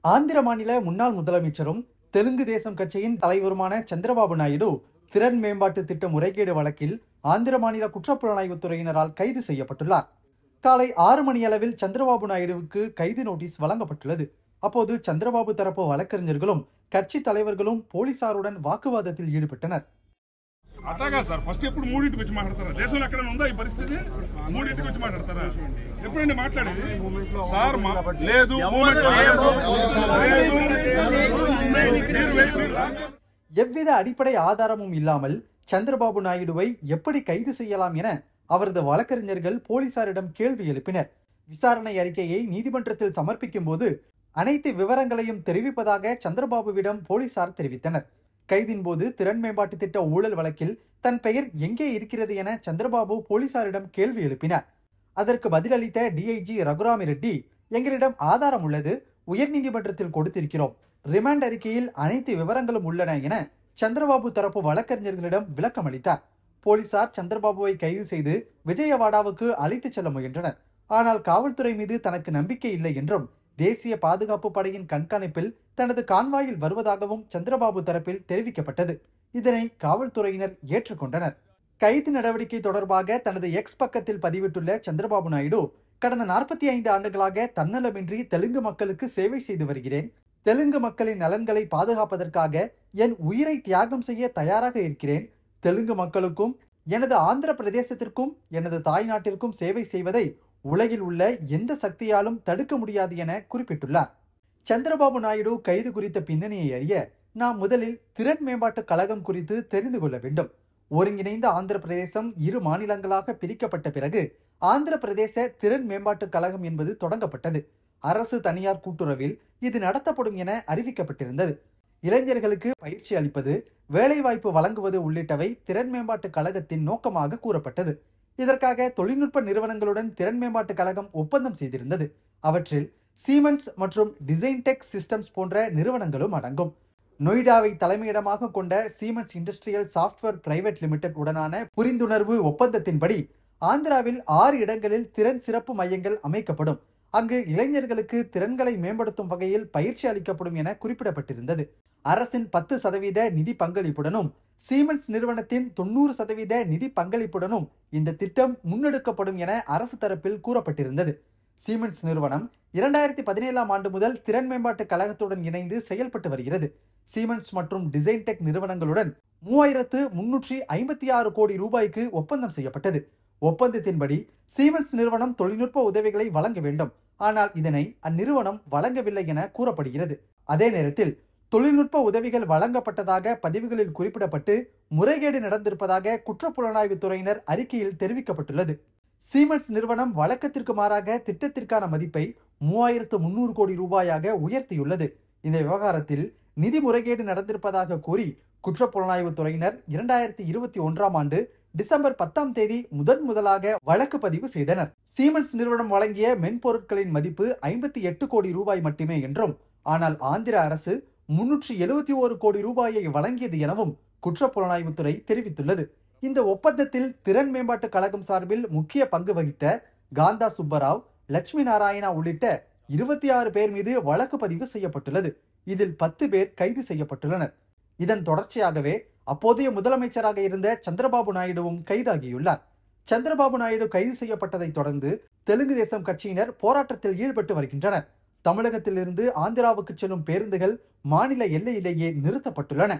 ஆந்திர மாநில முன்னாள் முதலமைச்சரும் தெலுங்கு தேசம் கட்சியின் தலைவருமான சந்திரபாபு நாயுடு திறன் மேம்பாட்டு திட்ட முறைகேடு வழக்கில் ஆந்திர மாநில குற்றப்புலனாய்வு துறையினரால் கைது செய்யப்பட்டுள்ளார். காலை ஆறு மணியளவில் சந்திரபாபு நாயுடுவுக்கு கைது நோட்டீஸ் வழங்கப்பட்டுள்ளது. அப்போது சந்திரபாபு தரப்பு வழக்கறிஞர்களும் கட்சி தலைவர்களும் போலீசாருடன் வாக்குவாதத்தில் ஈடுபட்டனர். అట్లాగా సార్ ఫస్ట్ ఎప్పుడు మూడింటికి వచ్చి మాట్లాడతారా దేశంలో ఎక్కడ ఉందా ఈ పరిస్థితి మూడింటికి వచ్చి మాట్లాడతారా ఎప్పుడండి మాట్లాడేది సార్ మా- లేదు మూమెంట్ లేదు. లేదు. మీరు వెయిట్ మీరు எவ்வித அடிப்படை ஆதாரமும் இல்லாமல் சந்திரபாபு நாயுடுவை எப்படி கைது செய்யலாம் என அவரது வழக்கறிஞர்கள் போலீசாரிடம் கேள்வி எழுப்பினர் விசாரணை அறிக்கையை நீதிமன்றத்தில் சமர்ப்பிக்கும் போது அனைத்து விவரங்களையும் தெரிவிப்பதாக சந்திரபாபுவிடம் போலீசார் தெரிவித்தனர் கைதின் போது திறன் மேம்பாட்டு திட்ட ஊழல் வழக்கில் தன் பெயர் எங்கே இருக்கிறது என சந்திரபாபு போலீசாரிடம் கேள்வி எழுப்பினார். அதற்கு பதிலளித்த டிஐஜி ரகுராமி ரெட்டி எங்களிடம் ஆதாரம் உள்ளது உயர்நீதிமன்றத்தில் கொடுத்திருக்கிறோம். ரிமாண்ட் அறிக்கையில் அனைத்து விவரங்களும் உள்ளன என சந்திரபாபு தரப்பு வழக்கறிஞர்களிடம் விளக்கம் அளித்தார். போலீசார் சந்திரபாபுவை கைது செய்து விஜயவாடாவுக்கு அழைத்துச் செல்ல முயன்றனர். ஆனால் காவல்துறை மீது தனக்கு நம்பிக்கை இல்லை என்றும் தேசிய பாதுகாப்பு படையின் கண்காணிப்பில் தனது கான்வாயில் வருவதாகவும் சந்திரபாபு தரப்பில் தெரிவிக்கப்பட்டது. இதனை காவல்துறையினர் ஏற்றுக்கொண்டனர். கைது நடவடிக்கை தொடர்பாக தனது எக்ஸ் பக்கத்தில் பதிவிட்டுள்ள சந்திரபாபு நாயுடு கடந்த நாற்பத்தி ஐந்து ஆண்டுகளாக தன்னலமின்றி தெலுங்கு மக்களுக்கு சேவை செய்து வருகிறேன். தெலுங்கு மக்களின் நலன்களை பாதுகாப்பதற்காக என் உயிரை தியாகம் செய்ய தயாராக இருக்கிறேன். தெலுங்கு மக்களுக்கும் எனது ஆந்திர பிரதேசத்திற்கும் எனது தாய்நாட்டிற்கும் சேவை செய்வதை உலகில் உள்ள எந்த சக்தியாலும் தடுக்க முடியாது என குறிப்பிட்டுள்ளார். சந்திரபாபு நாயுடு கைது குறித்த பின்னணியை அறிய நாம் முதலில் திறன் மேம்பாட்டு கழகம் குறித்து தெரிந்து கொள்ள வேண்டும். ஒருங்கிணைந்த ஆந்திர பிரதேசம் இரு மாநிலங்களாக பிரிக்கப்பட்ட பிறகு ஆந்திர பிரதேச திறன் மேம்பாட்டு கழகம் என்பது தொடங்கப்பட்டது. அரசு தனியார் கூட்டுறவில் இது நடத்தப்படும் என அறிவிக்கப்பட்டிருந்தது. இளைஞர்களுக்கு பயிற்சி அளிப்பது வேலைவாய்ப்பு வழங்குவது உள்ளிட்டவை திறன் மேம்பாட்டு கழகத்தின் நோக்கமாக கூறப்பட்டது. இதற்காக தொழில்நுட்ப நிறுவனங்களுடன் திறன் மேம்பாட்டு கழகம் ஒப்பந்தம் செய்திருந்தது. அவற்றில் சீமன்ஸ் மற்றும் டிசைன்டெக் சிஸ்டம்ஸ் போன்ற நிறுவனங்களும் அடங்கும். நொய்டாவை தலைமையிடமாக கொண்ட Siemens industrial software private limited உடனான புரிந்துணர்வு ஒப்பந்தத்தின்படி ஆந்திராவில் ஆறு இடங்களில் திறன் சிறப்பு மையங்கள் அமைக்கப்படும். அங்கு இளைஞர்களுக்கு திறன்களை மேம்படுத்தும் வகையில் பயிற்சி அளிக்கப்படும் என குறிப்பிடப்பட்டிருந்தது. அரசின் பத்து சதவீத நிதி பங்களிப்புடனும் சீமென்ஸ் நிறுவனத்தின் தொண்ணூறு சதவீத நிதி பங்களிப்புடனும் இந்த திட்டம் முன்னெடுக்கப்படும் என அரசு தரப்பில் கூறப்பட்டிருந்தது. சீமென்ஸ் நிறுவனம் இரண்டாயிரத்தி பதினேழாம் ஆண்டு முதல் திறன் மேம்பாட்டு கழகத்துடன் இணைந்து செயல்பட்டு வருகிறது. சீமென்ஸ் மற்றும் டிசைன் டெக் நிறுவனங்களுடன் மூவாயிரத்து முன்னூற்றி ஐம்பத்தி ஆறு கோடி ரூபாய்க்கு ஒப்பந்தம் செய்யப்பட்டது. ஒப்பந்தத்தின்படி சீமென்ஸ் நிறுவனம் தொழில்நுட்ப உதவிகளை வழங்க வேண்டும். ஆனால் இதனை அந்நிறுவனம் வழங்கவில்லை என கூறப்படுகிறது. அதே நேரத்தில் தொழில்நுட்ப உதவிகள் வழங்கப்பட்டதாக பதிவுகளில் குறிப்பிடப்பட்டு முறைகேடு நடந்திருப்பதாக குற்றப்புலனாய்வு துறையினர் அறிக்கையில் தெரிவிக்கப்பட்டுள்ளது. சீமென்ஸ் நிறுவனம் வழக்கத்திற்கு மாறாக திட்டத்திற்கான மதிப்பை மூவாயிரத்து முன்னூறு கோடி ரூபாயாக உயர்த்தியுள்ளது. இந்த விவகாரத்தில் நிதி முறைகேடு நடந்திருப்பதாக கூறி குற்றப்புலனாய்வு துறையினர் இரண்டாயிரத்தி இருபத்தி ஒன்றாம் ஆண்டு டிசம்பர் பத்தாம் தேதி முதன் முதலாக வழக்கு பதிவு செய்தனர். சீமன்ஸ் நிறுவனம் வழங்கிய மென்பொருட்களின் மதிப்பு ஐம்பத்தி எட்டு கோடி ரூபாய் மட்டுமே என்றும் ஆனால் ஆந்திர அரசு முன்னூற்றி எழுபத்தி ஓரு கோடி ரூபாயை வழங்கியது எனவும் குற்றப்புலனாய்வுத்துறை தெரிவித்துள்ளது. இந்த ஒப்பந்தத்தில் திறன் மேம்பாட்டு கழகம் சார்பில் முக்கிய பங்கு வகித்த காந்தா சுப்பராவ் லட்சுமி நாராயணா உள்ளிட்ட இருபத்தி ஆறு பேர் மீது வழக்கு பதிவு செய்யப்பட்டுள்ளது. இதில் பத்து பேர் கைது செய்யப்பட்டுள்ளனர். இதன் தொடர்ச்சியாகவே அப்போதைய முதலமைச்சராக இருந்த சந்திரபாபு நாயுடுவும் கைதாகியுள்ளார். சந்திரபாபு நாயுடு கைது செய்யப்பட்டதைத் தொடர்ந்து தெலுங்கு தேசம் கட்சியினர் போராட்டத்தில் ஈடுபட்டு வருகின்றனர். தமிழகத்திலிருந்து ஆந்திராவுக்கு செல்லும் பேருந்துகள் மாநில எல்லையிலேயே நிறுத்தப்பட்டுள்ளன.